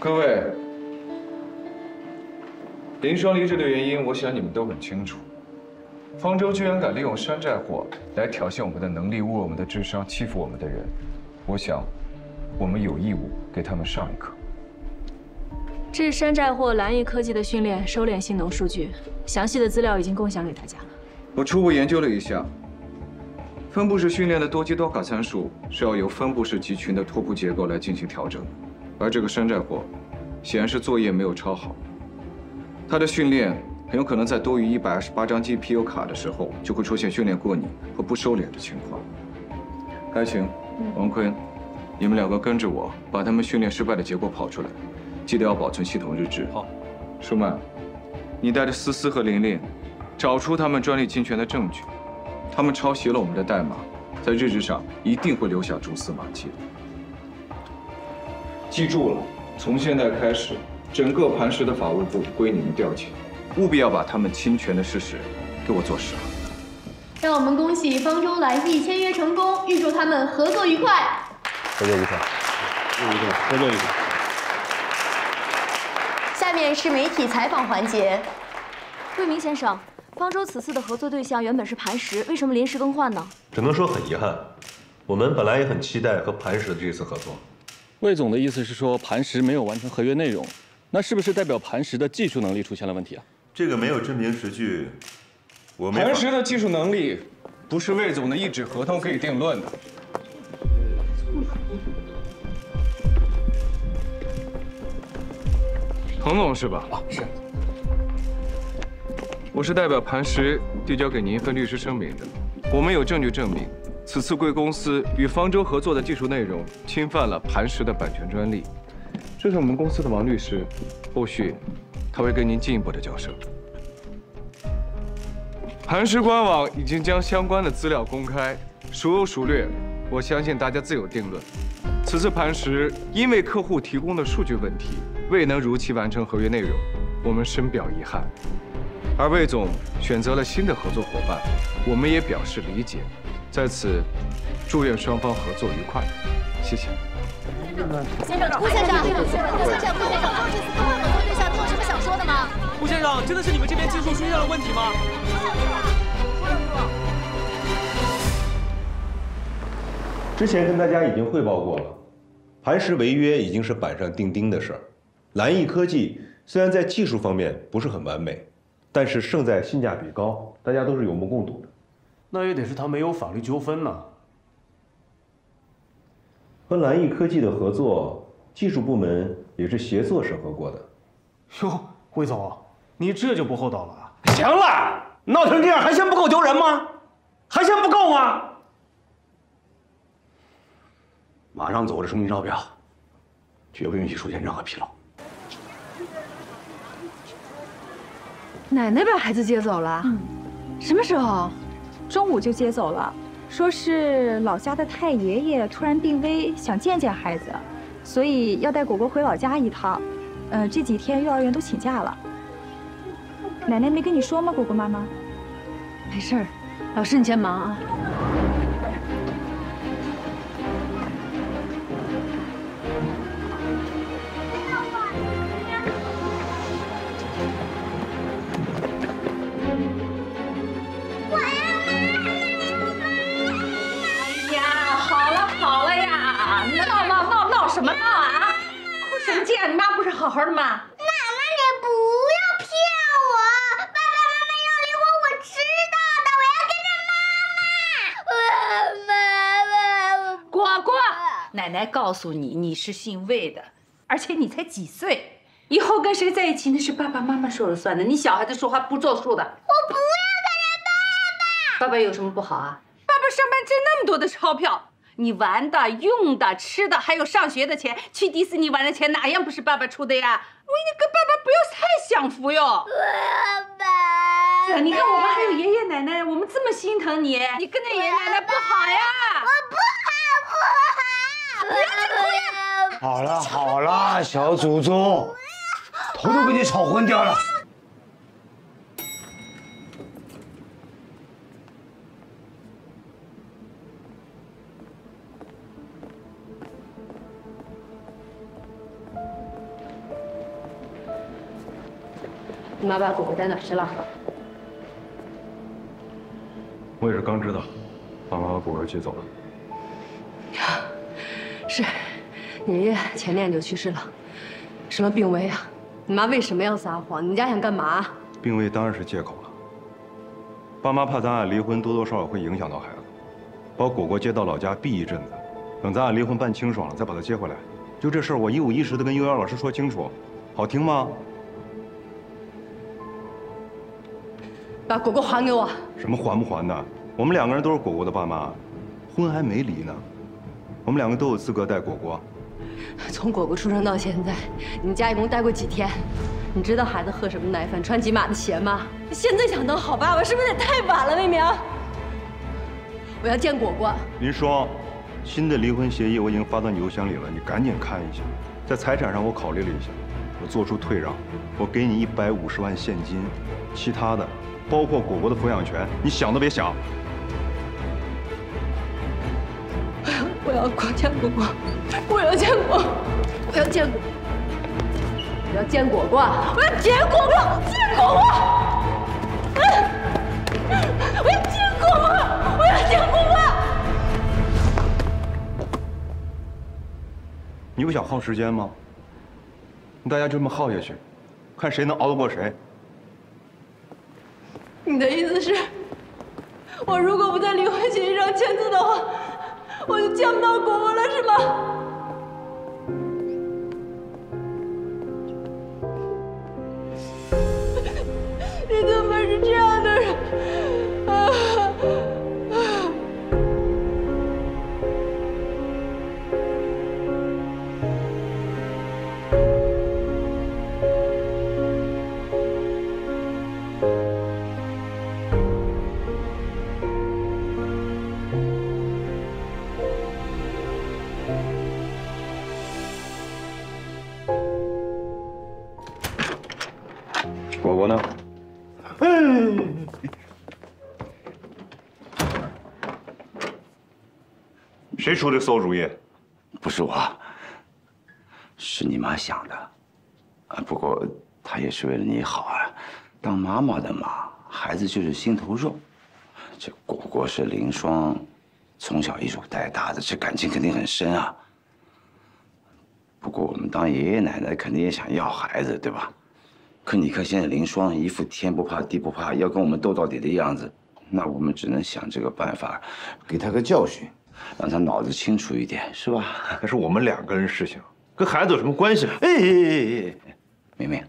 各位，林双离职的原因，我想你们都很清楚。方舟居然敢利用山寨货来挑衅我们的能力，侮辱我们的智商，欺负我们的人，我想，我们有义务给他们上一课。这是山寨货蓝翼科技的训练收敛性能数据，详细的资料已经共享给大家了。我初步研究了一下，分布式训练的多基多卡参数是要由分布式集群的拓扑结构来进行调整，而这个山寨货显然是作业没有抄好，他的训练。很有可能在多于一百二十八张 GPU 卡的时候，就会出现训练过拟和不收敛的情况。开晴、王坤，你们两个跟着我，把他们训练失败的结果跑出来，记得要保存系统日志。好，舒曼，你带着思思和琳琳，找出他们专利侵权的证据。他们抄袭了我们的代码，在日志上一定会留下蛛丝马迹的。记住了，从现在开始，整个磐石的法务部归你们调遣。务必要把他们侵权的事实给我做实了。让我们恭喜方舟蓝翼签约成功，预祝他们合作愉快。合作愉快，合作愉快，合作愉快。下面是媒体采访环节。桂明先生，方舟此次的合作对象原本是磐石，为什么临时更换呢？只能说很遗憾，我们本来也很期待和磐石的这次合作。魏总的意思是说，磐石没有完成合约内容，那是不是代表磐石的技术能力出现了问题啊？这个没有真凭实据，我没。磐石的技术能力不是魏总的一纸合同可以定论的。彭总是吧？啊，是。我是代表磐石递交给您一份律师声明的。我们有证据证明，此次贵公司与方舟合作的技术内容侵犯了磐石的版权专利。这是我们公司的王律师，后续。他会跟您进一步的交涉。磐石官网已经将相关的资料公开，孰优孰劣，我相信大家自有定论。此次磐石因为客户提供的数据问题，未能如期完成合约内容，我们深表遗憾。而魏总选择了新的合作伙伴，我们也表示理解。在此，祝愿双方合作愉快，谢谢。先生，先生，顾先生，顾先生，顾先生。顾先生，真的是你们这边技术出现了问题吗？之前跟大家已经汇报过了，磐石违约已经是板上钉钉的事儿。蓝翼科技虽然在技术方面不是很完美，但是胜在性价比高，大家都是有目共睹的。那也得是他没有法律纠纷呢。和蓝翼科技的合作，技术部门也是协作审核过的。哟，魏总。你这就不厚道了。行了，闹成这样还嫌不够丢人吗？还嫌不够吗？马上走这声明招标，绝不允许出现任何纰漏。奶奶把孩子接走了，什么时候？中午就接走了，说是老家的太爷爷突然病危，想见见孩子，所以要带果果回老家一趟。呃，这几天幼儿园都请假了。奶奶没跟你说吗，果果妈妈？没事儿，老师你先忙啊。你妈不是好好的吗？奶奶告诉你，你是姓魏的，而且你才几岁，以后跟谁在一起那是爸爸妈妈说了算的。你小孩子说话不作数的。我不要跟着爸爸。爸爸有什么不好啊？爸爸上班挣那么多的钞票，你玩的、用的、吃的，还有上学的钱，去迪士尼玩的钱，哪样不是爸爸出的呀？我你跟爸爸不要太享福哟。爸爸，你看我们还有爷爷奶奶，我们这么心疼你，你跟着爷爷奶奶不好呀。我不好，不好。好了好了，小祖宗，头都被你吵昏掉了。妈把果果带哪去了？我也是刚知道，爸妈把果果接走了。是，你爷爷前年就去世了，什么病危啊？你妈为什么要撒谎？你们家想干嘛？病危当然是借口了。爸妈怕咱俩离婚，多多少少会影响到孩子，把果果接到老家避一阵子，等咱俩离婚办清爽了，再把她接回来。就这事儿，我一五一十的跟幼儿园老师说清楚，好听吗？把果果还给我！什么还不还的？我们两个人都是果果的爸妈，婚还没离呢，我们两个都有资格带果果。从果果出生到现在，你们家一共待过几天？你知道孩子喝什么奶粉、穿几码的鞋吗？现在想当好爸爸，是不是也太晚了，魏明？我要见果果。林双，新的离婚协议我已经发到你邮箱里了，你赶紧看一下。在财产上我考虑了一下，我做出退让，我给你一百五十万现金，其他的。包括果果的抚养权，你想都别想。我要光见果果，我要见果，我要见果，我要见果果，我要见果果，见果果。我要见果果，我要见果果。你不想耗时间吗？大家就这么耗下去，看谁能熬得过谁。你的意思是，我如果不在离婚协议上签字的话，我就见不到果果了，是吗？出的馊主意？不是我，是你妈想的。啊，不过她也是为了你好啊。当妈妈的嘛，孩子就是心头肉。这果果是林双从小一手带大的，这感情肯定很深啊。不过我们当爷爷奶奶肯定也想要孩子，对吧？可你看现在林双一副天不怕地不怕，要跟我们斗到底的样子，那我们只能想这个办法，给他个教训，让他脑子清楚一点，是吧？那是我们两个人事情，跟孩子有什么关系？哎哎哎哎，明明，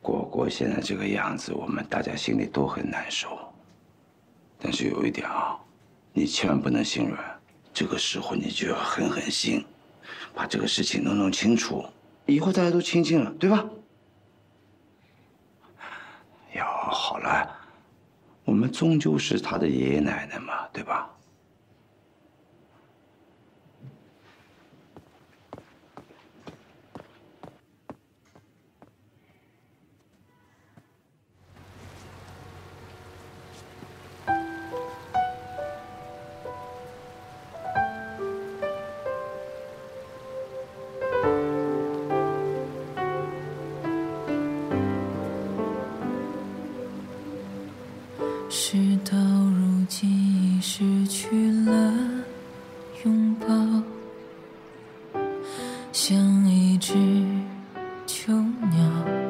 果果现在这个样子，我们大家心里都很难受。但是有一点啊，你千万不能心软，这个时候你就要狠狠心，把这个事情弄弄清楚。以后大家都清静了，对吧？哟，好了，我们终究是他的爷爷奶奶嘛，对吧？像一只囚鸟。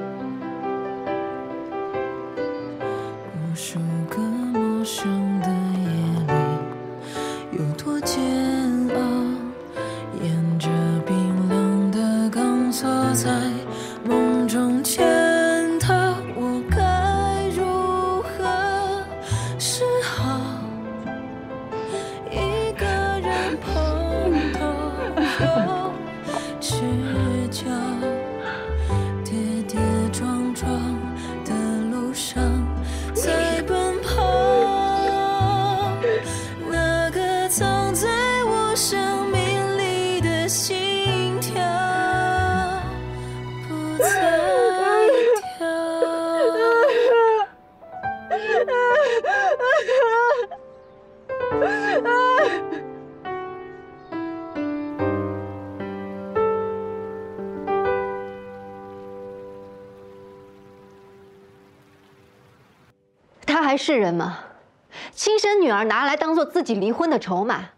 己离婚的筹码，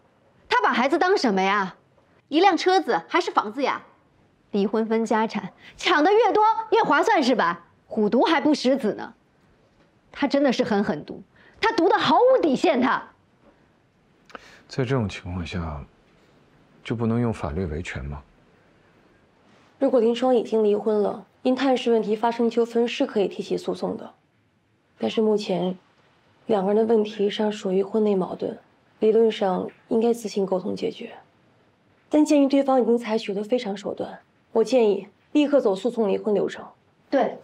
他把孩子当什么呀？一辆车子还是房子呀？离婚分家产，抢的越多越划算是吧？虎毒还不食子呢。他真的是很狠毒，他毒的毫无底线。他在这种情况下，就不能用法律维权吗？如果林双已经离婚了，因探视问题发生纠纷是可以提起诉讼的。但是目前，两个人的问题尚属于婚内矛盾，理论上应该自行沟通解决。但鉴于对方已经采取了非常手段，我建议立刻走诉讼离婚流程。对，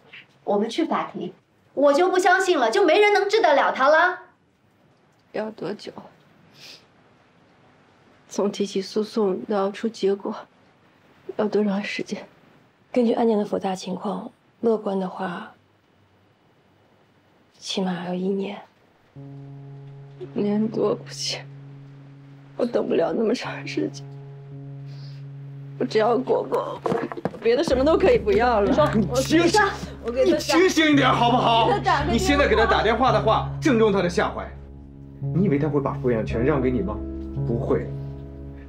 我们去法庭。我就不相信了，就没人能治得了他了。要多久？从提起诉讼到出结果，要多长时间？根据案件的复杂情况，乐观的话，起码要一年。一年多不行，我等不了那么长时间。我只要果果，别的什么都可以不要了。说，你清醒，你清醒一点好不好？你现在给他打电话的话，正中他的下怀。你以为他会把抚养权让给你吗？不会，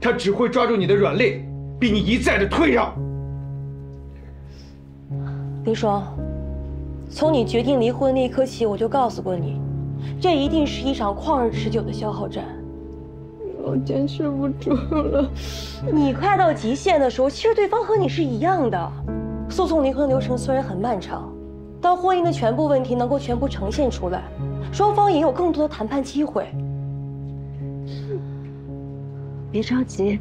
他只会抓住你的软肋，逼你一再的退让。林双，从你决定离婚那一刻起，我就告诉过你，这一定是一场旷日持久的消耗战。我坚持不住了。你快到极限的时候，其实对方和你是一样的。诉讼离婚流程虽然很漫长，但婚姻的全部问题能够全部呈现出来，双方也有更多的谈判机会。别着急，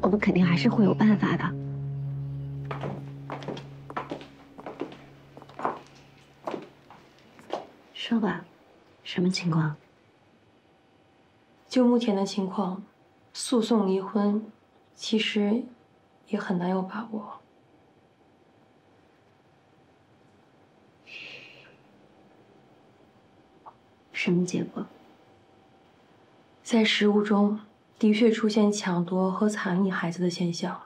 我们肯定还是会有办法的。说吧，什么情况？就目前的情况，诉讼离婚，其实也很难有把握。什么结果？在实务中，的确出现抢夺和藏匿孩子的现象。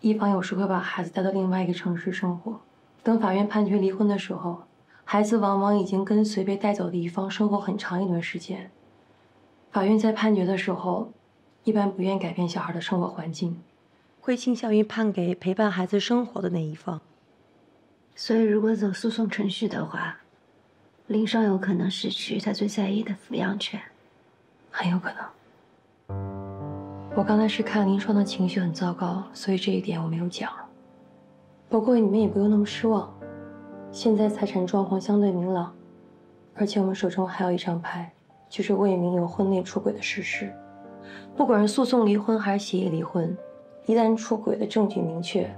一方有时会把孩子带到另外一个城市生活，等法院判决离婚的时候，孩子往往已经跟随被带走的一方生活很长一段时间。法院在判决的时候，一般不愿改变小孩的生活环境，会倾向于判给陪伴孩子生活的那一方。所以，如果走诉讼程序的话，林双有可能失去他最在意的抚养权，很有可能。我刚才是看林双的情绪很糟糕，所以这一点我没有讲。不过你们也不用那么失望，现在财产状况相对明朗，而且我们手中还有一张牌。就是魏明有婚内出轨的事实，不管是诉讼离婚还是协议离婚，一旦出轨的证据明确，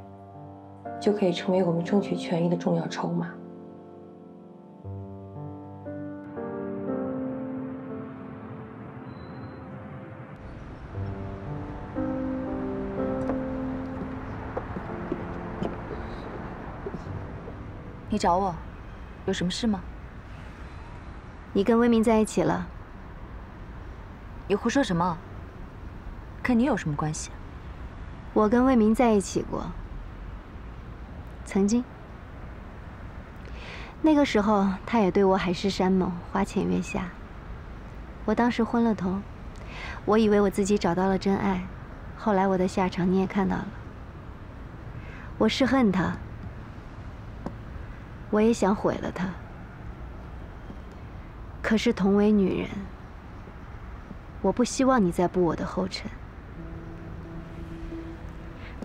就可以成为我们争取权益的重要筹码。你找我，有什么事吗？你跟魏明在一起了？你胡说什么？跟你有什么关系？我跟魏明在一起过，曾经。那个时候，他也对我海誓山盟，花前月下。我当时昏了头，我以为我自己找到了真爱，后来我的下场你也看到了。我是恨他，我也想毁了他。可是同为女人。我不希望你再步我的后尘。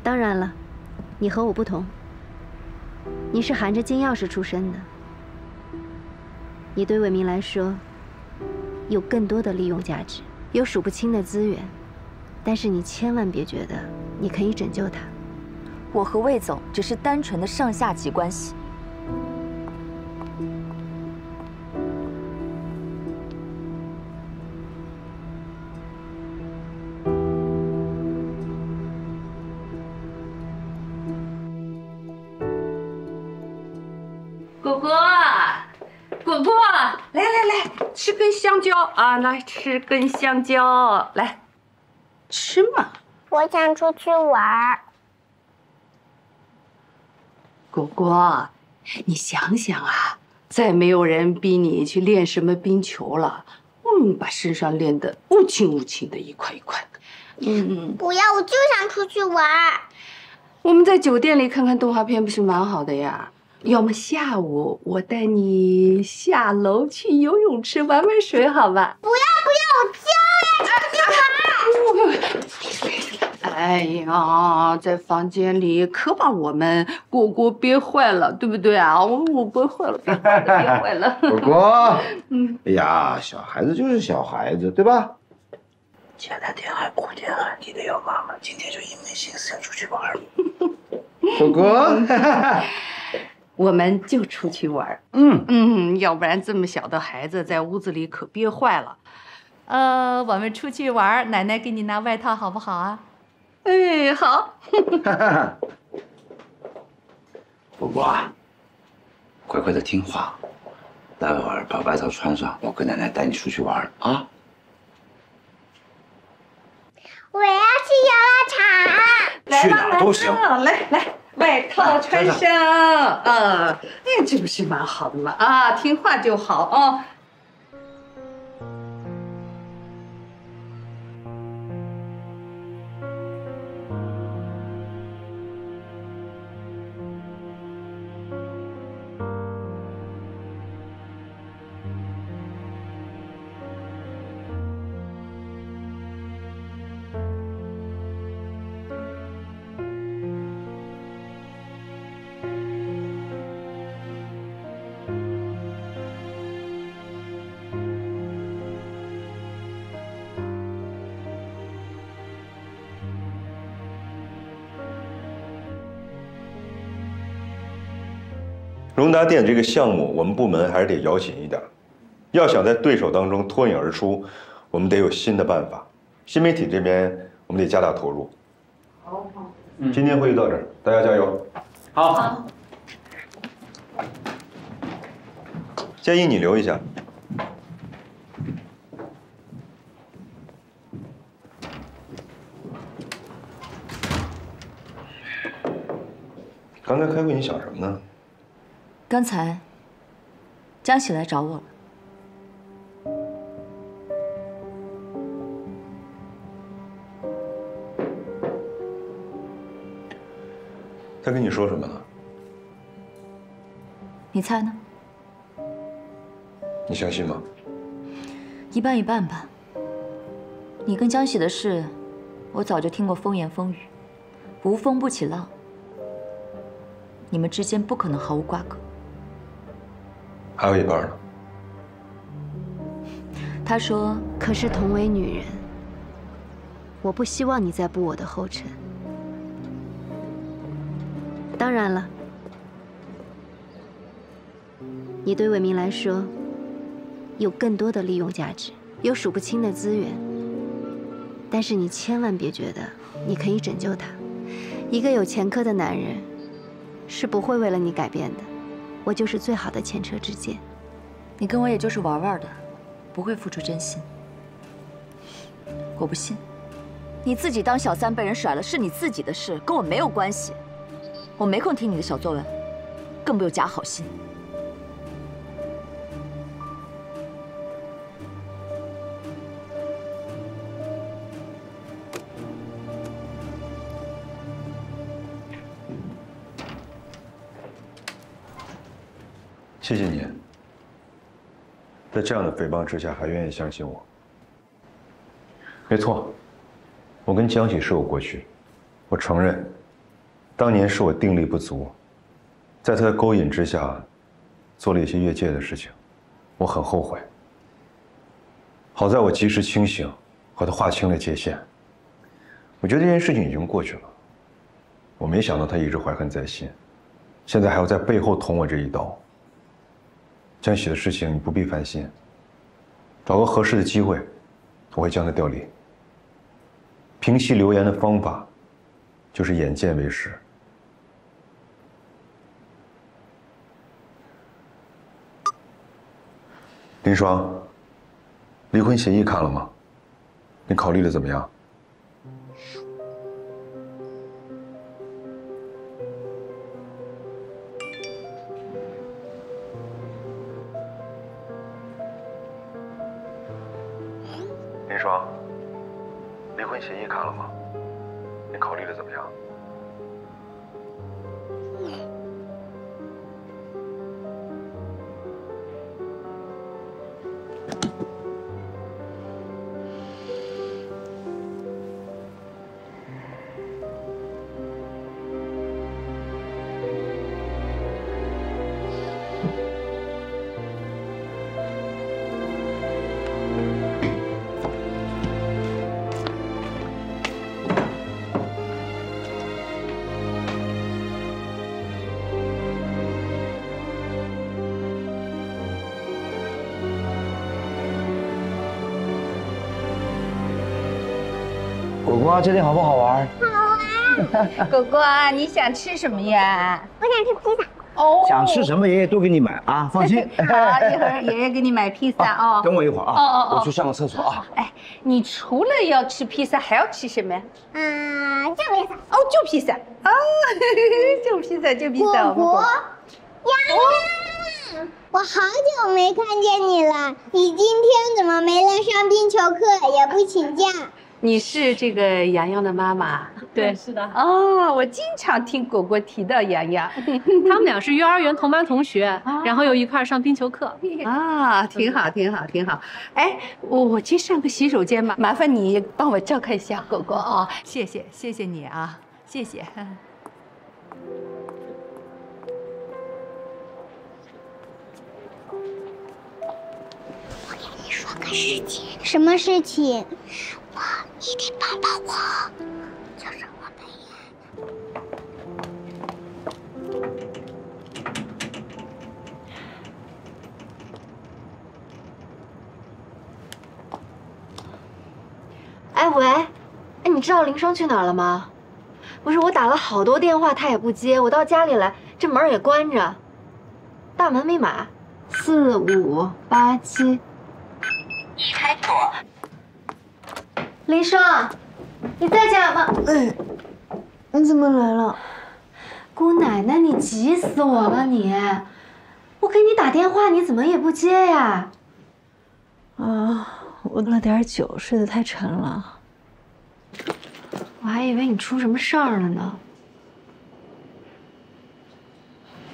当然了，你和我不同。你是含着金钥匙出生的，你对伟明来说有更多的利用价值，有数不清的资源。但是你千万别觉得你可以拯救他。我和魏总只是单纯的上下级关系。啊！来吃根香蕉，来吃嘛。我想出去玩。果果，你想想啊，再没有人逼你去练什么冰球了，嗯，把身上练得乌青乌青的，一块一块的。嗯，不要，我就想出去玩。我们在酒店里看看动画片不是蛮好的呀？要么下午我带你下楼去游泳池玩玩水，好吧？不要不要，我就要出去玩。哎呀，在房间里可把我们果果憋坏了，对不对啊？我我憋坏了，憋坏了，憋坏了。果果，嗯，哎呀，小孩子就是小孩子，对吧？前两天还哭天喊地的要妈妈，今天就一门心思要出去玩。果果，我们就出去玩。嗯嗯，要不然这么小的孩子在屋子里可憋坏了。呃，我们出去玩，奶奶给你拿外套好不好啊？哎，好。果果，乖乖的听话，待会儿把外套穿上，我跟奶奶带你出去玩啊。我要去游乐场。去哪都行。来来，外套穿上啊，哎，这不是蛮好的吗？啊，听话就好啊。荣达店这个项目，我们部门还是得咬紧一点。要想在对手当中脱颖而出，我们得有新的办法。新媒体这边，我们得加大投入。好，今天会议到这儿，大家加油。好好。建议你留一下。刚才开会你想什么呢？刚才江喜来找我了，他跟你说什么了？你猜呢？你相信吗？一半一半吧。你跟江喜的事，我早就听过风言风语，无风不起浪，你们之间不可能毫无瓜葛。还有一半呢。他说：“可是同为女人，我不希望你再步我的后尘。当然了，你对伟明来说有更多的利用价值，有数不清的资源。但是你千万别觉得你可以拯救他。一个有前科的男人是不会为了你改变的。”我就是最好的前车之鉴，你跟我也就是玩玩的，不会付出真心。我不信，你自己当小三被人甩了是你自己的事，跟我没有关系。我没空听你的小作文，更不有假好心。谢谢你，在这样的诽谤之下还愿意相信我。没错，我跟江喜是有过去，我承认，当年是我定力不足，在他的勾引之下，做了一些越界的事情，我很后悔。好在我及时清醒，和他划清了界限。我觉得这件事情已经过去了。我没想到他一直怀恨在心，现在还要在背后捅我这一刀。江喜的事情你不必烦心。找个合适的机会，我会将他调离。平息流言的方法，就是眼见为实。林双，离婚协议看了吗？你考虑的怎么样？这里好不好玩？好玩果果，你想吃什么呀？我想吃披萨。哦，想吃什么，爷爷都给你买啊，放心。好，一会儿爷爷给你买披萨哦。等我一会儿啊，哦哦哦我去上个厕所啊。哎，你除了要吃披萨，还要吃什么呀？嗯，就披萨。哦，就披萨。啊，就披萨，就披萨。果果，洋洋，我好久没看见你了，你今天怎么没来上冰球课，也不请假？你是这个洋洋的妈妈？对，是的。哦，我经常听果果提到洋洋，他们俩是幼儿园同班同学，然后又一块儿上冰球课。啊，挺好，挺好，挺好。哎，我我去上个洗手间吧，麻烦你帮我照看一下果果啊，谢谢，谢谢你啊，谢谢。你说个事情，什么事情？我，一定帮帮我，就是我们哎喂，哎，你知道林双去哪了吗？不是，我打了好多电话，他也不接。我到家里来，这门也关着，大门密码四五八七。已开锁。林双，你在家吗？哎，你怎么来了？姑奶奶，你急死我了你！我给你打电话，你怎么也不接呀？啊，我喝了点酒，睡得太沉了。我还以为你出什么事儿了呢。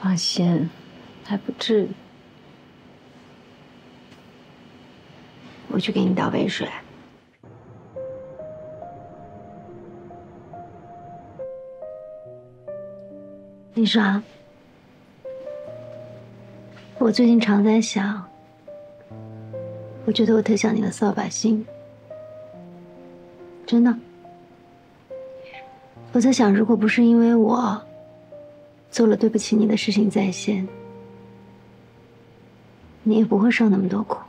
放心，还不至于。我去给你倒杯水。林爽，我最近常在想，我觉得我特像你的扫把星，真的。我在想，如果不是因为我做了对不起你的事情在先，你也不会受那么多苦。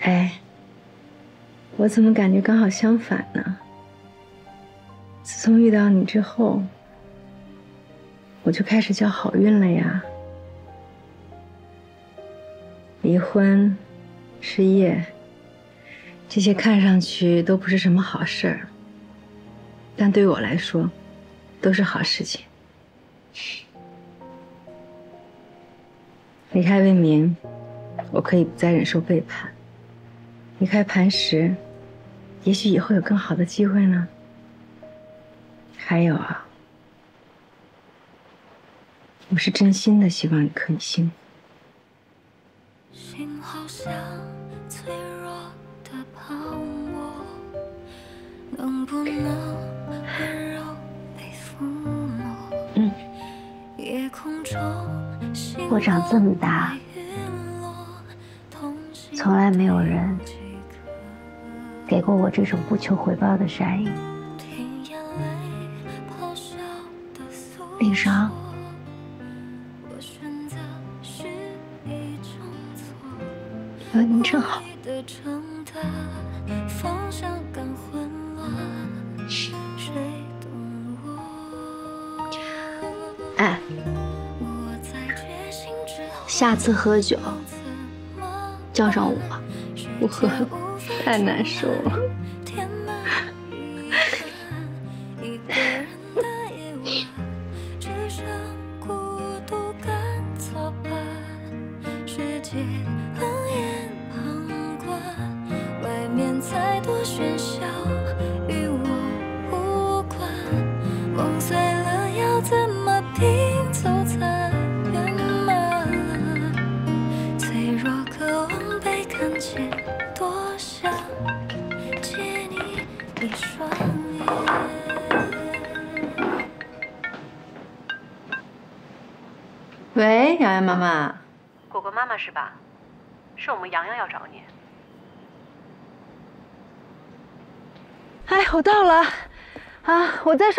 哎，我怎么感觉刚好相反呢？从遇到你之后，我就开始叫好运了呀。离婚、失业，这些看上去都不是什么好事儿，但对我来说，都是好事情。离开魏明，我可以不再忍受背叛。离开磐石，也许以后有更好的机会呢。还有啊，我是真心的希望你可以幸福。心好像脆弱的泡沫，能不能温柔被抚摸？嗯。夜空中我长这么大，从来没有人给过我这种不求回报的善意。林双，有你真好。哎，下次喝酒叫上我，不喝太难受了。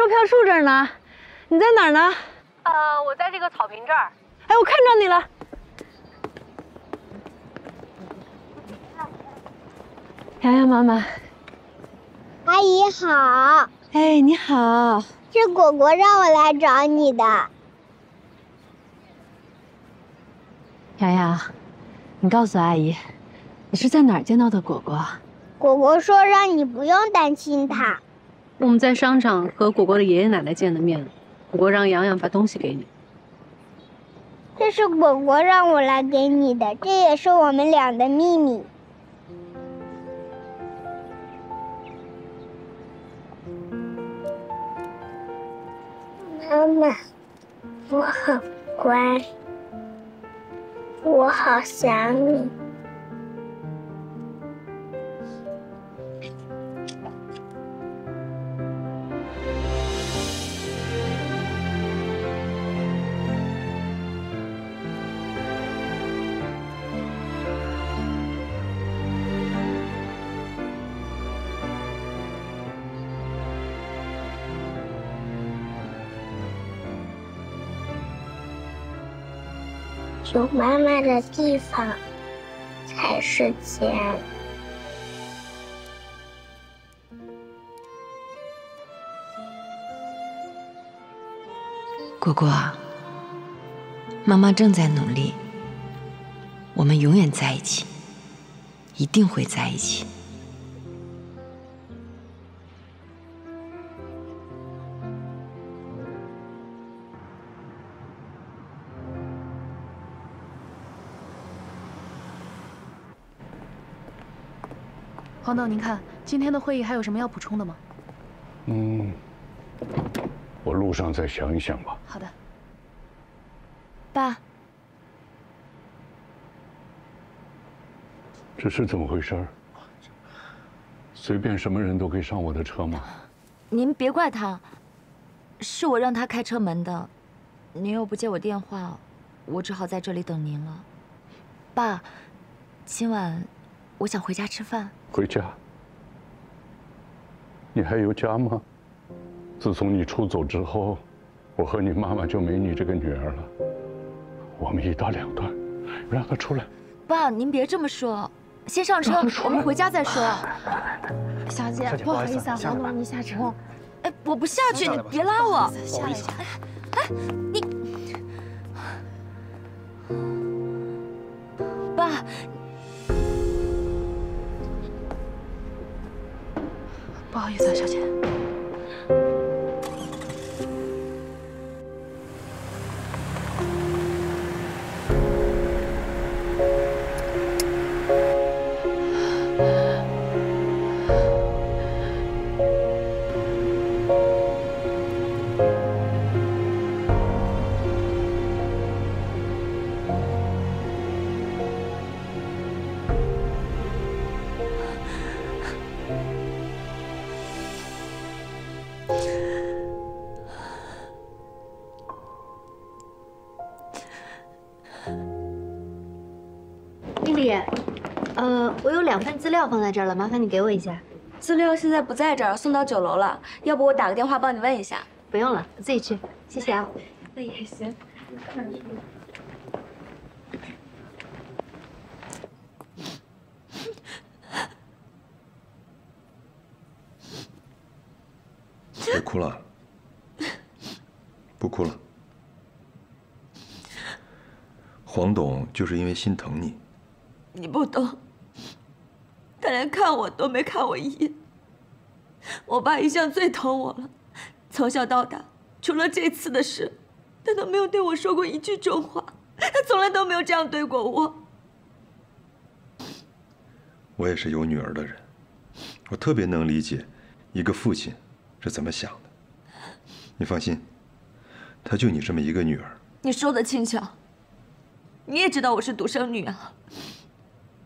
售票处这儿呢，你在哪儿呢？呃，我在这个草坪这儿。哎，我看着你了。洋洋妈妈，阿姨好。哎，你好。是果果让我来找你的。洋洋，你告诉阿姨，你是在哪儿见到的果果？果果说让你不用担心他。我们在商场和果果的爷爷奶奶见的面，果果让洋洋把东西给你。这是果果让我来给你的，这也是我们俩的秘密。妈妈，我好乖，我好想你。有妈妈的地方才是家。果果，妈妈正在努力，我们永远在一起，一定会在一起。黄董，您看今天的会议还有什么要补充的吗？嗯，我路上再想一想吧。好的。爸，这是怎么回事？随便什么人都可以上我的车吗？您别怪他，是我让他开车门的。您又不接我电话，我只好在这里等您了。爸，今晚我想回家吃饭。回家？你还有家吗？自从你出走之后，我和你妈妈就没你这个女儿了。我们一刀两断，让她出来。爸，您别这么说，先上车，我们回家再说。小姐，小姐不好意思啊，黄董，你下车。哎，我不下去，你别拉我。下来一下。哎，你，爸，不好意思啊，小姐。料放在这儿了，麻烦你给我一下。资料现在不在这儿，送到酒楼了。要不我打个电话帮你问一下？不用了，我自己去，谢谢啊。那也行。别哭了，不哭了。黄董就是因为心疼你，你不懂，他连看我都没看我一眼。我爸一向最疼我了，从小到大，除了这次的事，他都没有对我说过一句重话。他从来都没有这样对过我。我也是有女儿的人，我特别能理解一个父亲是怎么想的。你放心，他就你这么一个女儿。你说的轻巧，你也知道我是独生女啊。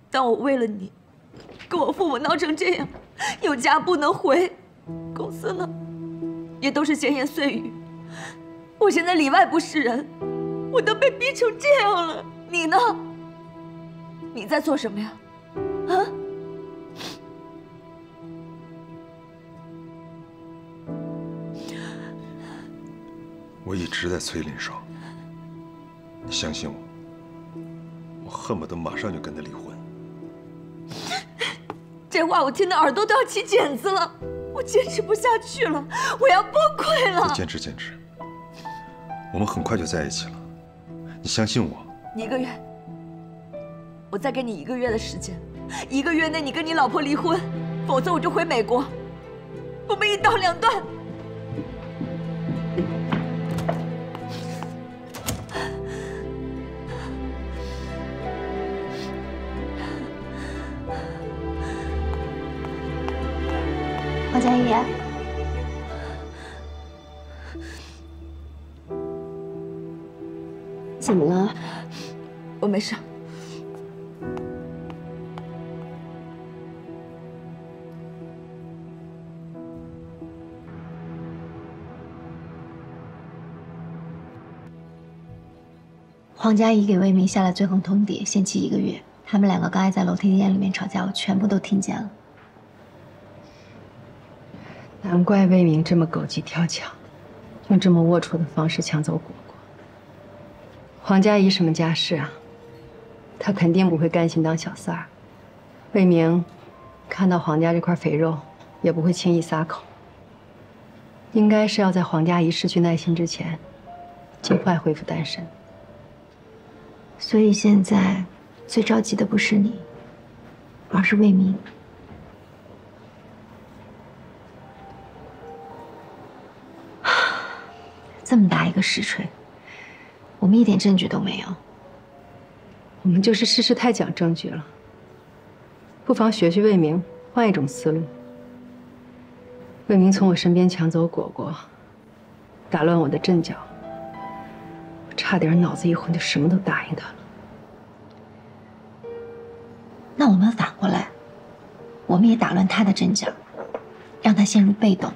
但我为了你，跟我父母闹成这样，有家不能回，公司呢，也都是闲言碎语。我现在里外不是人，我都被逼成这样了。你呢？你在做什么呀？啊？我一直在催林爽，你相信我，我恨不得马上就跟他离婚。这话我听的耳朵都要起茧子了，我坚持不下去了，我要崩溃了。坚持坚持，我们很快就在一起了，你相信我。一个月，我再给你一个月的时间，一个月内你跟你老婆离婚，否则我就回美国，我们一刀两断。黄佳怡，怎么了？我没事。黄佳怡给魏明下了最后通牒，限期一个月。他们两个刚才在楼梯间里面吵架，我全部都听见了。难怪魏明这么狗急跳墙，用这么龌龊的方式抢走果果。黄佳怡什么家世啊？她肯定不会甘心当小三儿。魏明看到黄家这块肥肉，也不会轻易撒口。应该是要在黄佳怡失去耐心之前，尽快恢复单身。所以现在最着急的不是你，而是魏明。这么大一个实锤，我们一点证据都没有。我们就是事事太讲证据了，不妨学学魏明，换一种思路。魏明从我身边抢走果果，打乱我的阵脚，我差点脑子一昏就什么都答应他了。那我们反过来，我们也打乱他的阵脚，让他陷入被动。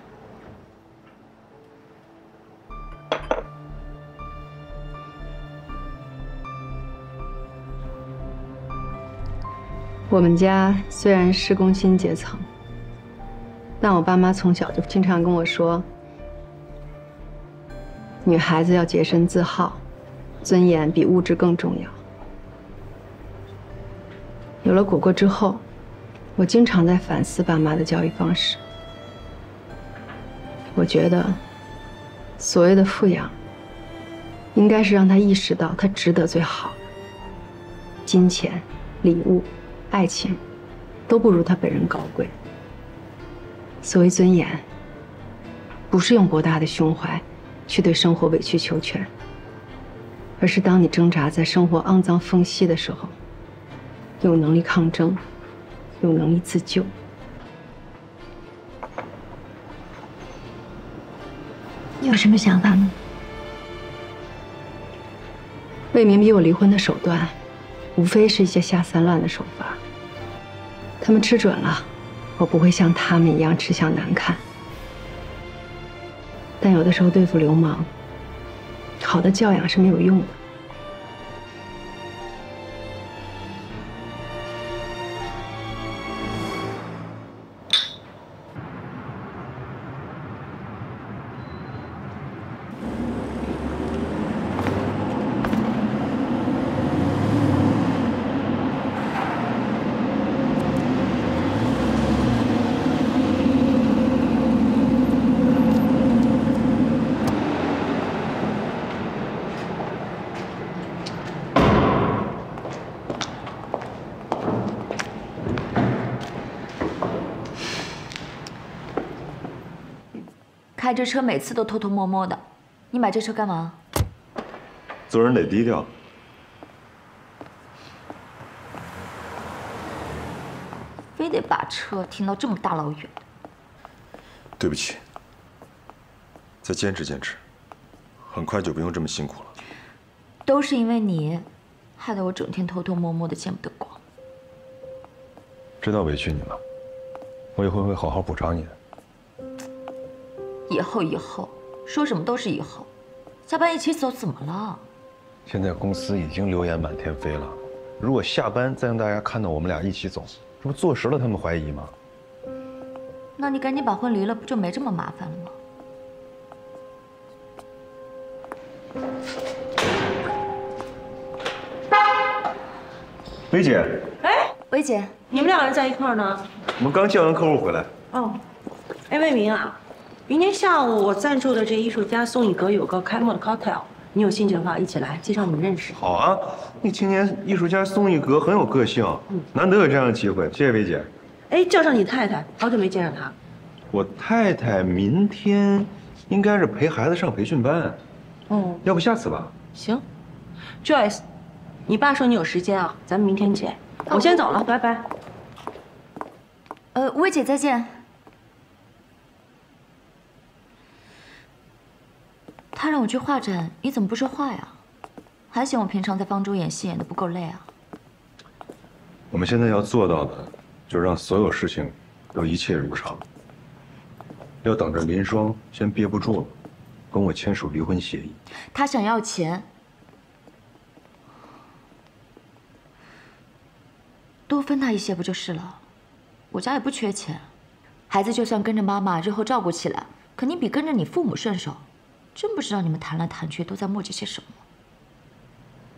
我们家虽然是工薪阶层，但我爸妈从小就经常跟我说，女孩子要洁身自好，尊严比物质更重要。有了果果之后，我经常在反思爸妈的教育方式。我觉得，所谓的富养，应该是让他意识到他值得最好的，金钱、礼物。爱情，都不如他本人高贵。所谓尊严，不是用博大的胸怀去对生活委曲求全，而是当你挣扎在生活肮脏缝隙的时候，有能力抗争，有能力自救。你有什么想法吗？魏明逼我离婚的手段，无非是一些下三滥的手法。他们吃准了，我不会像他们一样吃相难看。但有的时候对付流氓，好的教养是没有用的。开这车每次都偷偷摸摸的，你买这车干嘛？做人得低调。非得把车停到这么大老远。对不起，再坚持坚持，很快就不用这么辛苦了。都是因为你，害得我整天偷偷摸摸的见不得光。知道委屈你了，我以后会好好补偿你的。以后以后，说什么都是以后。下班一起走怎么了？现在公司已经流言满天飞了，如果下班再让大家看到我们俩一起走，这不坐实了他们怀疑吗？那你赶紧把婚离了，不就没这么麻烦了吗？薇姐，哎，薇姐，你们两人在一块儿呢？我们刚见完客户回来。哦，哎，魏明啊，明天下午我赞助的这艺术家宋以格有个开幕的 cocktail，你有兴趣的话一起来，介绍你们认识。好啊，那青年艺术家宋一格很有个性，难得有这样的机会，谢谢薇姐。哎，叫上你太太，好久没见着她。我太太明天应该是陪孩子上培训班，嗯，要不下次吧？行，Joyce，你爸说你有时间啊，咱们明天见。我先走了，拜拜。呃，薇姐再见。他让我去画展，你怎么不说话呀？还嫌我平常在方舟演戏演的不够累啊？我们现在要做到的，就是让所有事情都一切如常。要等着林双先憋不住了，跟我签署离婚协议。他想要钱，多分他一些不就是了？我家也不缺钱，孩子就算跟着妈妈日后照顾起来，肯定比跟着你父母顺手。真不知道你们谈来谈去都在磨叽些什么。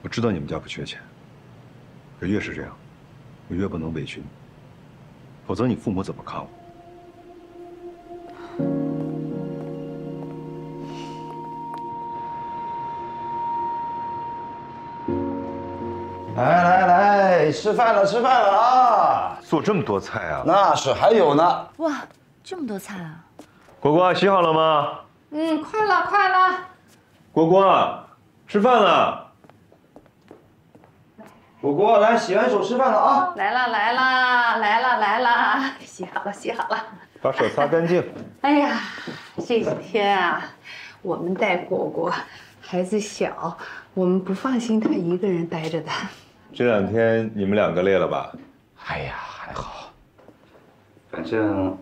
我知道你们家不缺钱，可越是这样，我越不能委屈你，否则你父母怎么看我？来来来，吃饭了，吃饭了啊！做这么多菜啊？那是，还有呢。哇，这么多菜啊！果果洗好了吗？嗯，快了，快了。果果，吃饭了。果果，来洗完手吃饭了啊！来了，来了，来了，来了，洗好了，洗好了。把手擦干净。哎呀，这几天啊，我们带果果，孩子小，我们不放心他一个人待着的。这两天你们两个累了吧？哎呀，还好，反正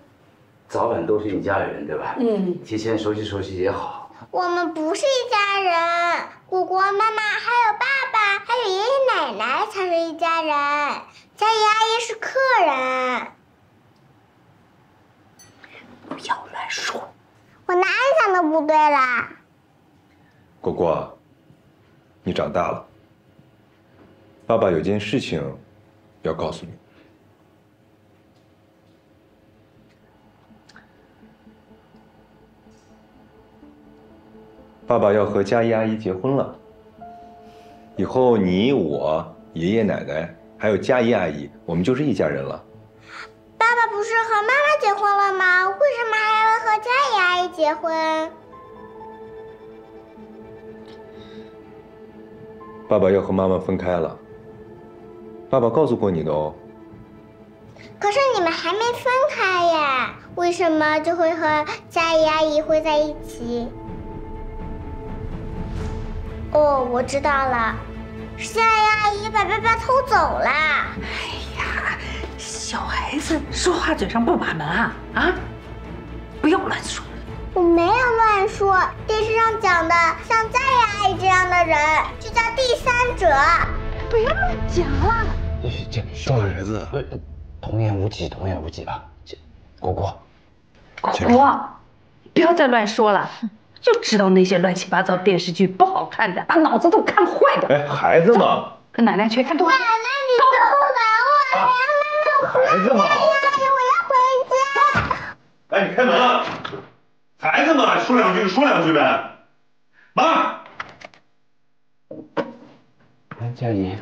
早晚都是一家人，对吧？嗯，提前熟悉熟悉也好。我们不是一家人，果果、妈妈还有爸爸，还有爷爷奶奶才是一家人。佳怡阿姨是客人。不要乱说。我哪里想的不对啦？果果，你长大了。爸爸有件事情要告诉你。爸爸要和佳怡阿姨结婚了，以后你我爷爷奶奶还有佳怡阿姨，我们就是一家人了。爸爸不是和妈妈结婚了吗？为什么还要和佳怡阿姨结婚？爸爸要和妈妈分开了。爸爸告诉过你的哦。可是你们还没分开呀，为什么就会和佳怡阿姨会在一起？哦，我知道了，是佳怡阿姨把爸爸偷走了。哎呀，小孩子说话嘴上不把门啊啊！不要乱说。我没有乱说，电视上讲的像佳怡阿姨这样的人，就叫第三者。不要乱讲了。这小孩子，童言无忌，童言无忌吧！这果果，果果，不要再乱说了，就知道那些乱七八糟电视剧不好看的，把脑子都看坏的。哎，孩子嘛，跟奶奶去看动画。奶奶，你怎么管我呀？孩子嘛，我要回家。哎，你开门啊。孩子嘛，说两句就说两句呗。妈，哎，佳怡，